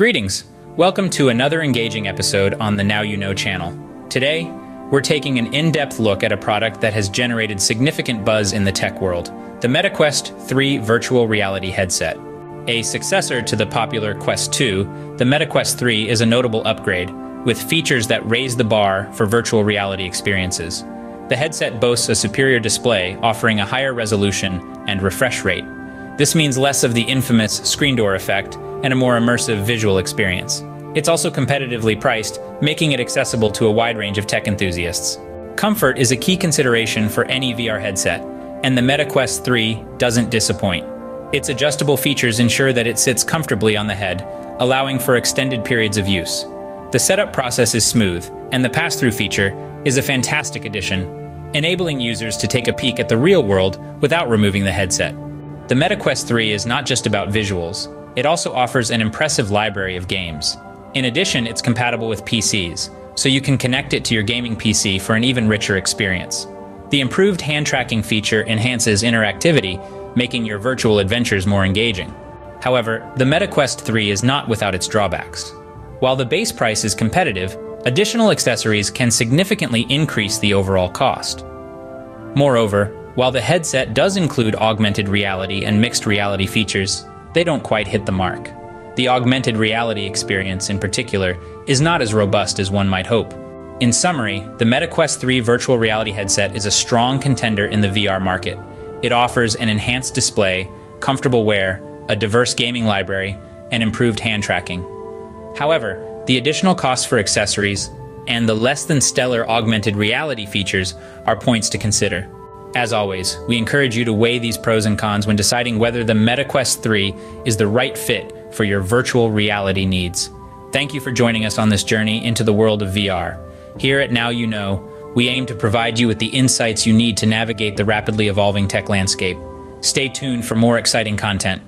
Greetings! Welcome to another engaging episode on the Now You Know channel. Today, we're taking an in depth look at a product that has generated significant buzz in the tech world the MetaQuest 3 virtual reality headset. A successor to the popular Quest 2, the MetaQuest 3 is a notable upgrade, with features that raise the bar for virtual reality experiences. The headset boasts a superior display, offering a higher resolution and refresh rate. This means less of the infamous screen door effect and a more immersive visual experience. It's also competitively priced, making it accessible to a wide range of tech enthusiasts. Comfort is a key consideration for any VR headset, and the MetaQuest 3 doesn't disappoint. Its adjustable features ensure that it sits comfortably on the head, allowing for extended periods of use. The setup process is smooth, and the pass-through feature is a fantastic addition, enabling users to take a peek at the real world without removing the headset. The MetaQuest 3 is not just about visuals, it also offers an impressive library of games. In addition, it's compatible with PCs, so you can connect it to your gaming PC for an even richer experience. The improved hand tracking feature enhances interactivity, making your virtual adventures more engaging. However, the MetaQuest 3 is not without its drawbacks. While the base price is competitive, additional accessories can significantly increase the overall cost. Moreover, while the headset does include augmented reality and mixed reality features, they don't quite hit the mark. The augmented reality experience, in particular, is not as robust as one might hope. In summary, the MetaQuest 3 virtual reality headset is a strong contender in the VR market. It offers an enhanced display, comfortable wear, a diverse gaming library, and improved hand tracking. However, the additional costs for accessories and the less than stellar augmented reality features are points to consider. As always, we encourage you to weigh these pros and cons when deciding whether the MetaQuest 3 is the right fit for your virtual reality needs. Thank you for joining us on this journey into the world of VR. Here at Now You Know, we aim to provide you with the insights you need to navigate the rapidly evolving tech landscape. Stay tuned for more exciting content.